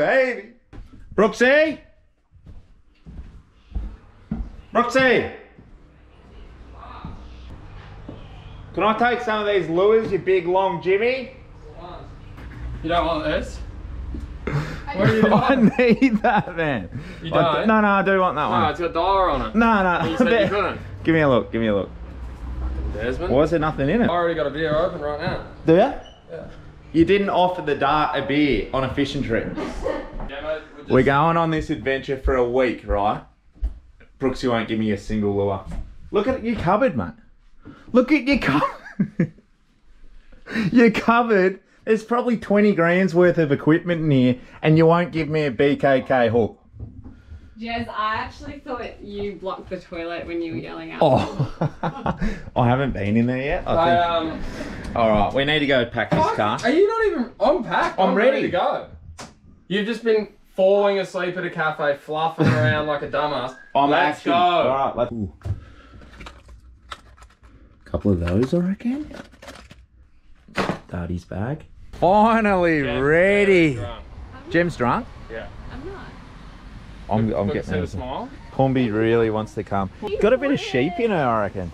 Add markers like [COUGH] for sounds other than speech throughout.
baby. Brooksy? Brooksy? Can I take some of these lures, you big long Jimmy? You don't want this? [LAUGHS] What are you I [LAUGHS] need that, man. You don't? no, no, I do want that No, one. it's got a dollar on it. No, no. You said you [LAUGHS] couldn't. Give me a look, give me a look. Desmond? Why is there nothing in it? I already got a beer open right now. Do you? Yeah. You didn't offer the dart a beer on a fishing trip. [LAUGHS] Yeah, mate. We're, just, We're going on this adventure for a week, right? Brooksy won't give me a single lure. Look at your cupboard, mate. Look at your cupboard. [LAUGHS] your cupboard. There's probably 20 grand's worth of equipment in here, and you won't give me a BKK hook. Jez, I actually thought you blocked the toilet when you were yelling out. Oh, [LAUGHS] I haven't been in there yet. I I, think. um, All right, we need to go pack this fuck, car. Are you not even on pack? I'm ready. ready to go. You've just been falling asleep at a cafe, fluffing [LAUGHS] around like a dumbass. I'm Let's actually- go. All right, let's. Couple of those, I reckon. Daddy's bag. Finally Jem's ready. drunk. Jem's drunk. Yeah. I'm not. I'm, I'm Look, getting see the nervous. smile. Pumby really wants to come. Got a bit of sheep in her, I reckon.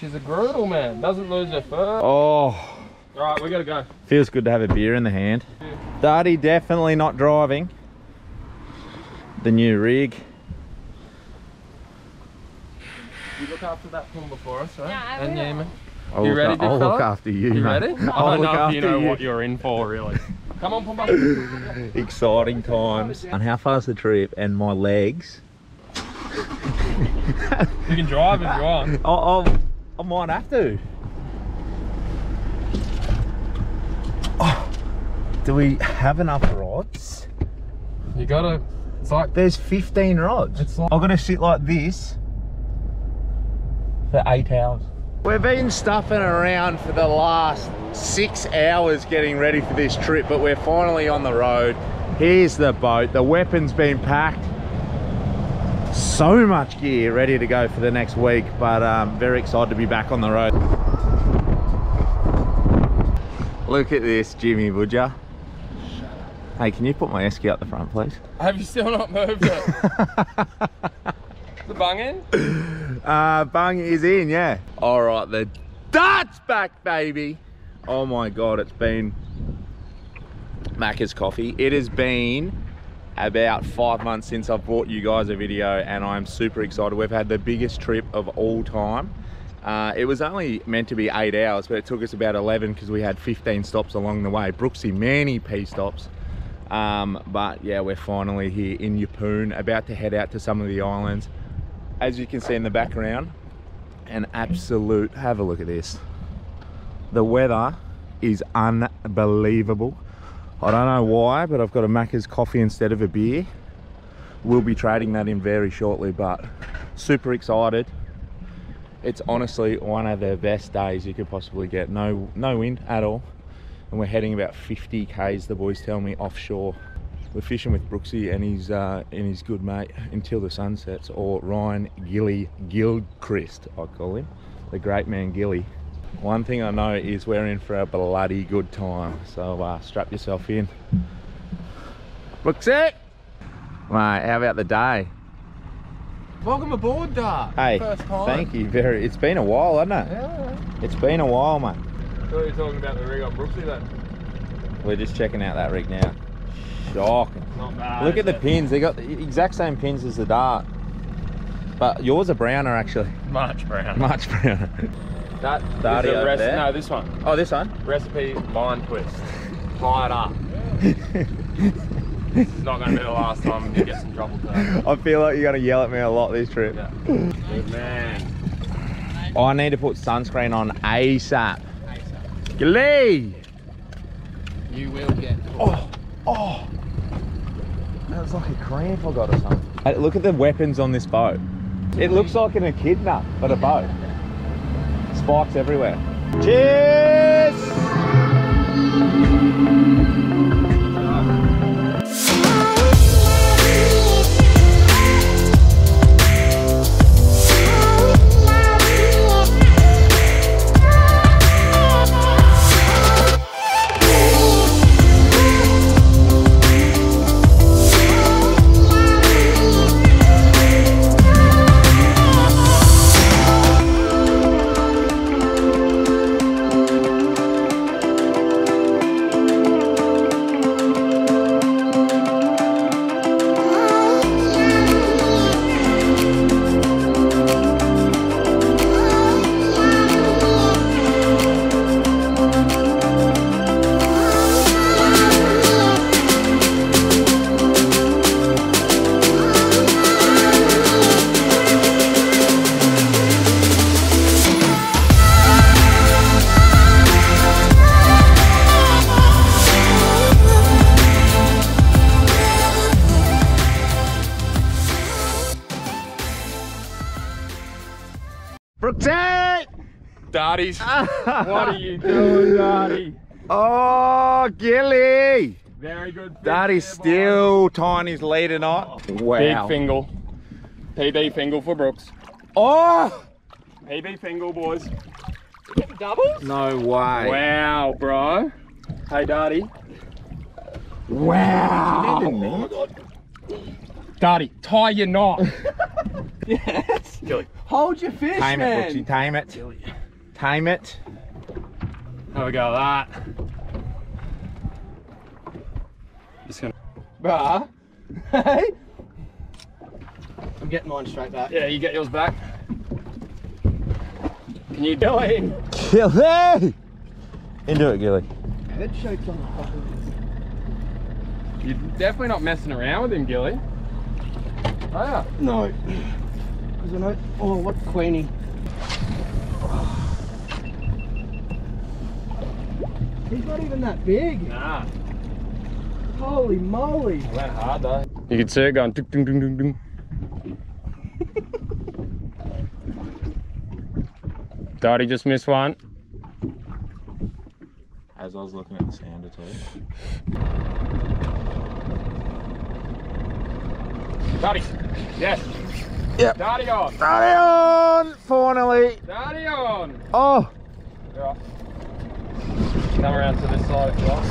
She's a groodle, man. Doesn't lose her fur. Oh, All right, we gotta go. feels good to have a beer in the hand. Daddy definitely not driving. The new rig. You look after that pumba for us, right? Yeah, I and will. Yemen. I'll You ready, a- I'll look after you, You mate. ready? [LAUGHS] I I'll don't look know if you after know what you're in for, really. Come on, Pumba. [LAUGHS] Exciting times. And how far's the trip? And my legs. You can drive if you want. [LAUGHS] I'll, I'll, I might have to. Oh, do we have enough rods? You gotta. It's like There's 15 rods. It's like- I'm gonna sit like this for eight hours. We've been stuffing around for the last six hours getting ready for this trip, but we're finally on the road. Here's the boat. The weapon's been packed. So much gear ready to go for the next week, but um, very excited to be back on the road. Look at this, Jimmy, would ya? Hey, can you put my esky up the front, please? Have you still not moved it? [LAUGHS] the bung in? Uh, bung is in, yeah. All right, the dart's back, baby. Oh my God, it's been Macca's coffee. It has been about five months since I've brought you guys a video and I'm super excited. We've had the biggest trip of all time. Uh, it was only meant to be eight hours, but it took us about 11 because we had 15 stops along the way. Brooksy, many P stops. Um, but yeah, we're finally here in Yeppoon, about to head out to some of the islands. As you can see in the background, an absolute, have a look at this. The weather is unbelievable. I don't know why, but I've got a Macca's coffee instead of a beer. We'll be trading that in very shortly, but super excited. It's honestly one of the best days you could possibly get. No, no wind at all. And we're heading about 50 k's, the boys tell me, offshore. We're fishing with Brooksy and his, uh, and his good mate until the sun sets, or Ryan Gilly Gilchrist, I call him, the great man Gilly. One thing I know is we're in for a bloody good time, so uh, strap yourself in. Brooksy! Mate, how about the day? Welcome aboard, Dart. Hey, First time. thank you very. It's been a while, hasn't it? Yeah. It's been a while, mate. I thought you were talking about the rig on Brooksy then. We're just checking out that rig now. Shocking. Not bad. Look at the it? pins. They got the exact same pins as the dart, but yours are browner actually. Much browner. Much browner. [LAUGHS] That Darty is there. No, this one. Oh, this one. Recipe line twist. Fly it up. It's [LAUGHS] not going to be the last time you get some trouble today. I feel like you're gonna yell at me a lot this trip. Yeah. Good man. I need to put sunscreen on ASAP. Glee! You will get. Oh, oh. That was like a cramp I got or something. Hey, Look at the weapons on this boat. It looks like an echidna, but a boat. Spikes everywhere. Cheers! Darties. [LAUGHS] what are you doing, Darty? Oh, Gilly! Very good. fish Daddy's there, boys. still Tiny's leading up. Wow. Big fingal. PB fingal for Brooks. Oh! PB fingal, boys. Doubles? No way. Wow, bro. Hey, Darty. Wow. Oh Darty, tie your knot. [LAUGHS] yes. Gilly. Hold your fish, Tame it, man. Brooksy. Tame it. Tame it. Have a go at that. Just gonna. Bruh. [LAUGHS] Hey. I'm getting mine straight back. Yeah, you get yours back. Can you do it? Gilly! Into it, Gilly. Head shapes on the fucking. You're definitely not messing around with him, Gilly. Oh yeah. No. Because I know. Oh, what Queenie. He's not even that big. Nah. Holy moly. Went hard though. You could see it going ding ding ding ding ding. [LAUGHS] Darty just missed one. As I was looking at the sounder too. Darty. Yes. Yep. Darty on. Daddy on! Finally! Darty on. Oh! You're off. Come around to this side if you want.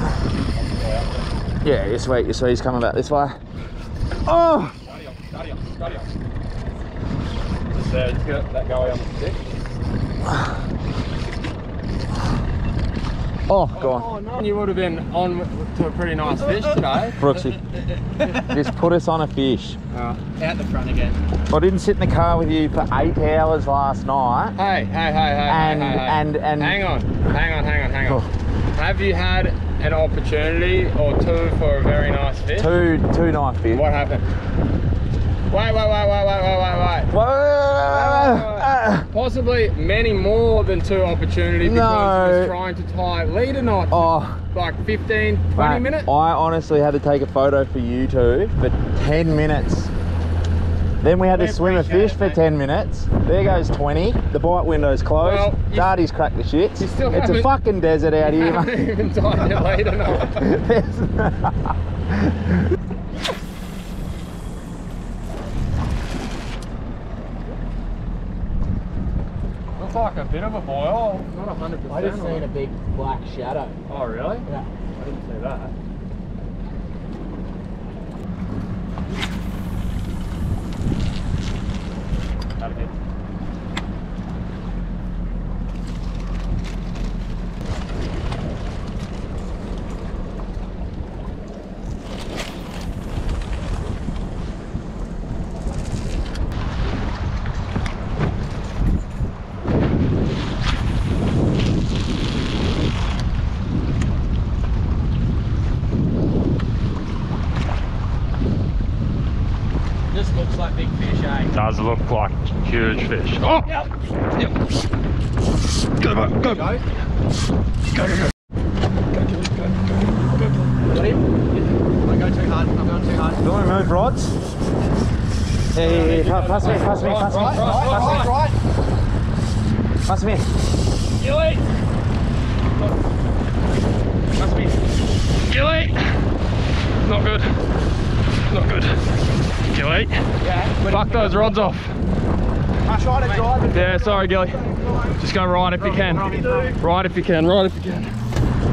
Yeah, you sweet, you see he's coming back this way. Oh! Darty on. Darty on. Darty on. Just there. Just get that guy on the stick. Oh, go on. Oh no. You would have been on to a pretty nice fish today. Brooksy. Just put us on a fish. Out the front again. I didn't sit in the car with you for eight hours last night. Hey, hey, hey, hey, And- hey, hey, hey. and- and- hang on, hang on, hang on, hang on. Oh. Have you had an opportunity or two for a very nice fish? Two, two knife fish. What happened? Wait, wait, wait, wait, wait, wait, wait, wait. Whoa, uh, Possibly many more than two opportunities because No. he was trying to tie leader knot oh, like 15, 20 mate, minutes. I honestly had to take a photo for you two for 10 minutes. Then we had to We swim a fish it, for 10 minutes. There goes 20. The bite window's closed. Well, you- Darty's cracked the shits. it's a fucking desert out You here, haven't mate. even tied your leader knot. Looks like a bit of a boil. Not 100%. I just seen a big black shadow. Oh, really? Yeah. I didn't see that. That'll hit. This looks like big fish, eh? Does look like huge fish. Oh! Yep. Go, go, go. Go. Go, go, go. Got him? I go too hard. I'm going too hard. Do you want to move rods? Yeah, yeah, yeah. Pa- Pass me, pass me, pass me. Right, right, right, right. Pass me. Gilly! Pass me. Gilly! Not good. Not good. Gilly. Yeah. Fuck those rods off. I tried to drive it. Yeah, sorry, Gilly. Just go right if you can. Right if you can, right if you can.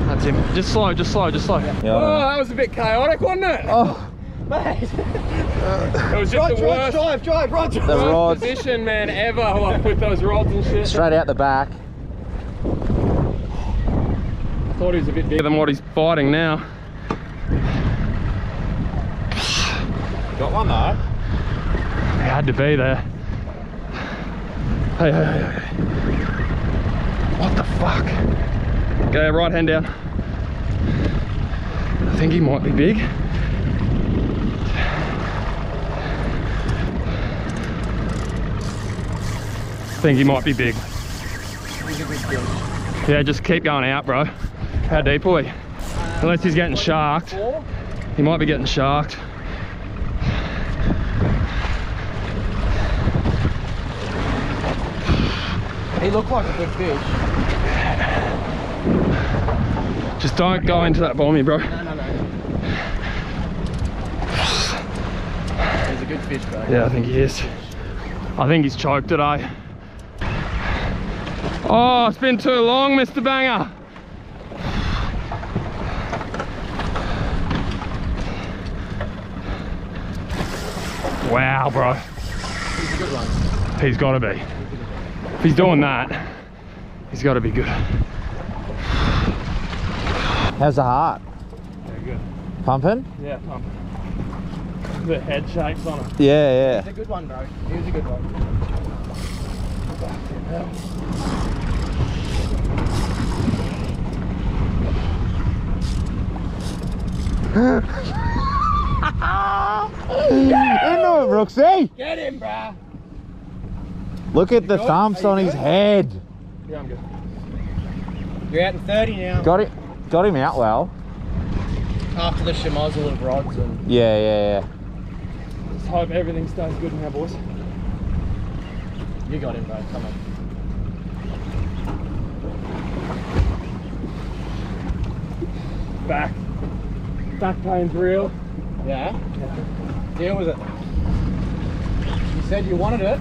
That's him. Just slow, just slow, just slow. Yeah, Oh, that was a bit chaotic, wasn't it? Oh, Mate. It was just Drive, the drive, worst, drive, drive, drive, the drive. worst rods position, man, ever. Like with those rods and shit. straight out the back. I Thought he was a bit bigger than what he's fighting now. Got one though. He had to be there. Hey, hey, hey, hey. What the fuck? Go right hand down. I think he might be big. I think he might be big. Yeah, just keep going out, bro. How deep are we? Unless he's getting sharked. He might be getting sharked. He looked like a good fish. Just don't go into that bommy, bro. No, no, no. He's a good fish, bro. Yeah, I think he is. I think he's choked today. Oh, it's been too long, Mr. Banger. Wow, bro. He's a good one. He's got to be. If he's doing that, he's got to be good. How's the heart? Very good. Pumping? Yeah, pumping. The head shapes on it. Yeah, yeah. He's a good one, bro. He was a good one. Into it, Brooksy. Get him, bro. Look at the good? thumps Are you on his head. Yeah, I'm good. You're out in 30 now. Got it. Got him out well. After the schmozzle of rods and Yeah, yeah, yeah. Let's hope everything stays good now, boys. you got him, bro. Come on. Back. Back pain's real. Yeah? Deal with it. You said you wanted it.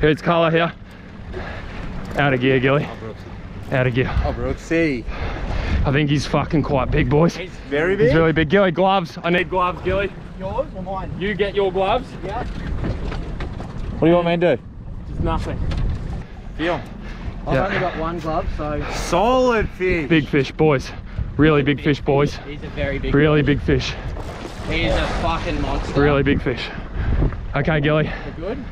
Here's colour here. Out of gear, Gilly. Oh, Out of gear. Oh, Brooksy. I think he's fucking quite big, boys. He's very big. He's really big. Gilly, gloves. I need gloves, Gilly. Yours or mine? You get your gloves. Yeah. What do you want me to do? Just nothing. Feel. I've Yeah. only got one glove, so Solid fish. Big fish, boys. Really big fish, boys. he's a very big. Really big fish. He is a fucking monster. Really big fish. Okay, Gilly. We're good.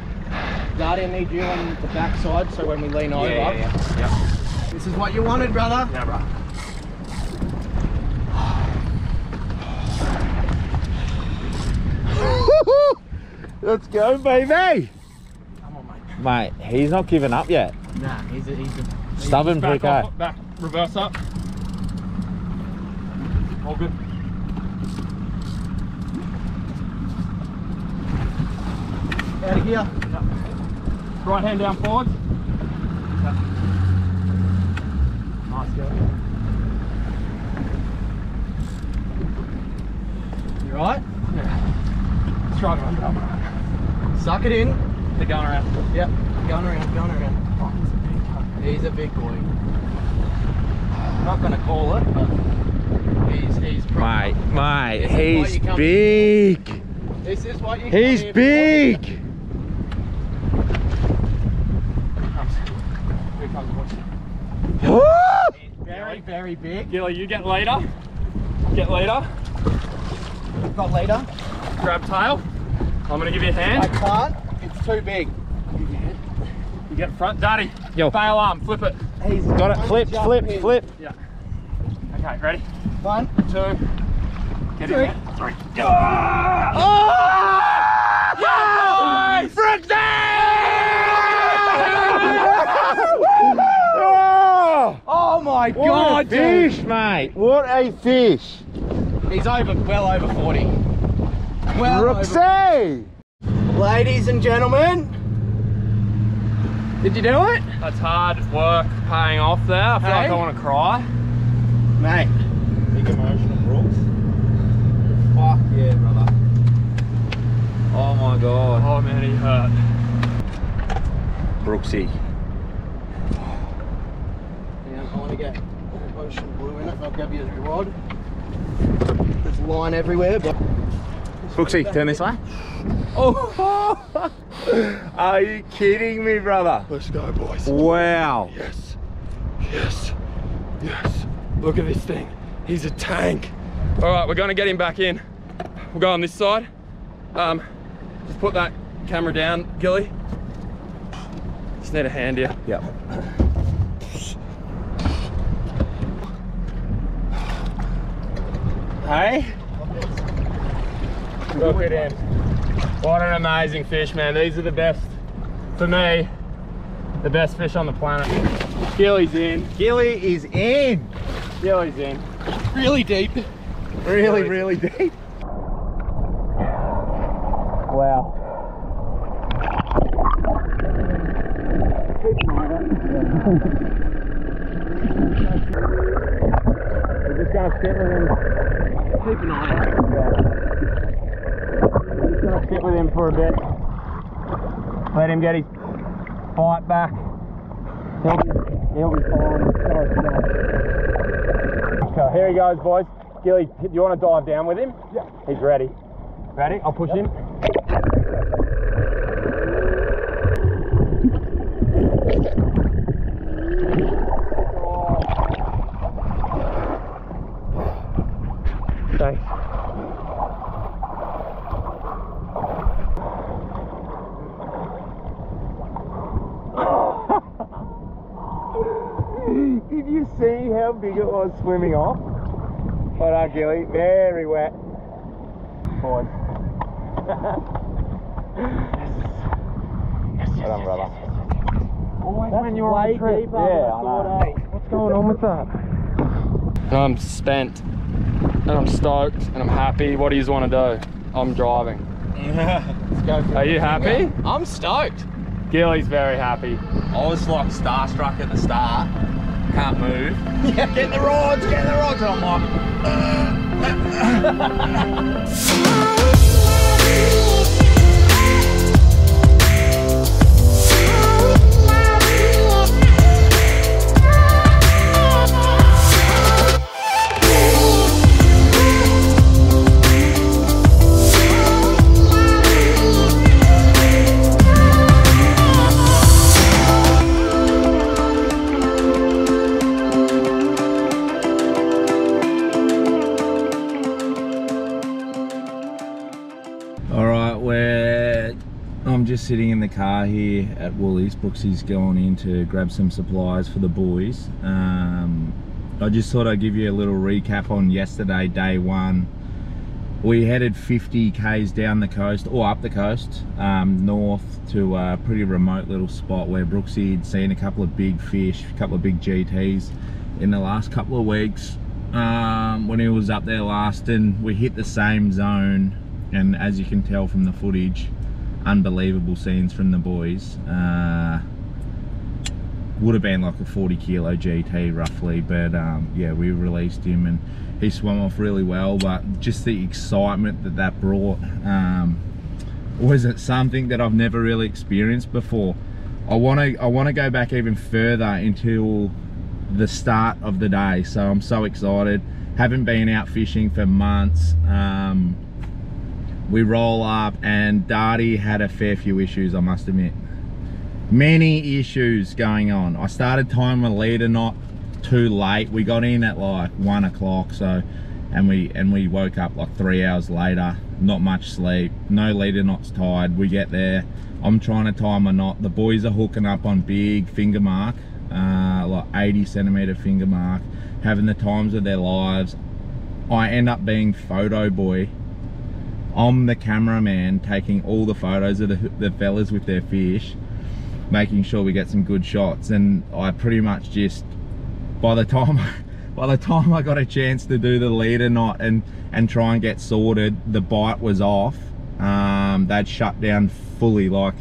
Guardian need you on the back side, so when we lean over. yeah. This is what you wanted, brother. Yeah, bro. [SIGHS] Let's go, baby. Come on, mate. Mate, he's not giving up yet. Nah, he's a, he's a. Stubborn Back prick, eh? off, back, reverse up. All good. Out of here. Right hand down forward. Nice, Gilly. You right? Struggling, but I'm alright. Suck it in. They're going around. Yep. Going around, going around. He's a big boy. I'm not gonna call it, but he's he's. Mate, mate, This he's big. This is what you. come He's here big. Here comes the horse. He's very very big. Gilly, you get later. Get later. Got later. Grab tail. I'm gonna give you a hand. I can't. It's too big. You get front. Daddy. Yo. Bail arm. Flip it. He's Got it. Flip, flip, in. flip. Yeah. Okay, ready? One. Two. Get Three. in there. Three. Oh! Oh! Oh my What god, a fish, dude. mate. What a fish. He's over well over 40. Well over. Ladies and gentlemen. Did you do it? That's hard work paying off there. I feel like I want to cry. Mate. Big emotional, Brooks. Fuck yeah, brother. Oh my god. Oh man, he hurt. Brooksy. Yeah, I want to get ocean blue in it. I'll grab you a rod. There's line everywhere, but Brooksy, turn this way. Oh! [LAUGHS] Are you kidding me, brother? Let's go, boys. Wow. Yes. Yes. Yes. Look at this thing. He's a tank. All right, we're gonna get him back in. We'll go on this side. Um, just put that camera down, Gilly. Just need a hand here. Yep. Hey? Look at him. What an amazing fish, man. These are the best, for me, the best fish on the planet. Gilly's in. Gilly is in. Gilly's in. really deep. Really, really deep. Wow. Keep We're sit with him. Keep an eye out. Just gonna sit with him for a bit. Let him get his fight back. He'll be, he'll be fine. Okay, here he goes, boys. Gilly, do you want to dive down with him? Yeah. He's ready. Ready? I'll push him. Thanks. Did you see how big it was swimming off? Well done, Gilly. Very wet. Boys. well done, brother. Always when you're on a trip. Yeah, I know. What's going on with that? I'm spent and I'm stoked and I'm happy. What do you want to do? I'm driving. [LAUGHS] Let's go for Are you happy? I'm stoked. Gilly's very happy. I was like starstruck at the start. Can't move. [LAUGHS] Yeah, get the rods, get the rods. And I'm like, All sitting in the car here at Woolies. Brooksy's going in to grab some supplies for the boys. Um, I just thought I'd give you a little recap on yesterday, day one. We headed 50 k's down the coast or up the coast, um, north to a pretty remote little spot where Brooksy had seen a couple of big fish, a couple of big GTs in the last couple of weeks. Um, when he was up there last, and we hit the same zone and as you can tell from the footage unbelievable scenes from the boys. Uh, would have been like a 40 kilo GT roughly but um, yeah we released him and he swam off really well but just the excitement that that brought um, was it something that I've never really experienced before. I want to I want to go back even further until the start of the day so I'm so excited. Haven't been out fishing for months um, we roll up and Darty had a fair few issues I must admit. Many issues going on. I started tying my leader knot too late. We got in at like one o'clock so and we and we woke up like three hours later. Not much sleep no leader knots tied. We get there. I'm trying to tie my knot. The boys are hooking up on big finger mark uh, like 80 centimeter finger mark having the times of their lives. I end up being photo boy I'm the cameraman taking all the photos of the, the fellas with their fish, making sure we get some good shots. And I pretty much just, by the time, [LAUGHS] by the time I got a chance to do the leader knot and, and try and get sorted, the bite was off. Um, they'd shut down fully, like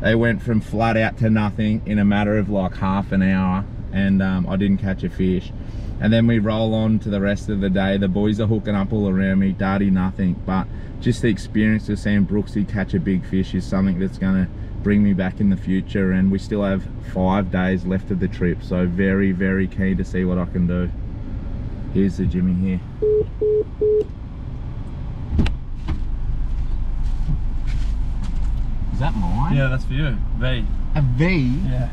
they went from flat out to nothing in a matter of like half an hour and um, I didn't catch a fish. And then we roll on to the rest of the day. The boys are hooking up all around me, Darty nothing. But just the experience of seeing Brooksy catch a big fish is something that's gonna bring me back in the future. And we still have five days left of the trip. So very, very keen to see what I can do. Here's the Jimmy here. Is that mine? Yeah, that's for you. V. A V? Yeah.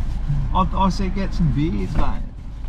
I, I said get some beers, mate.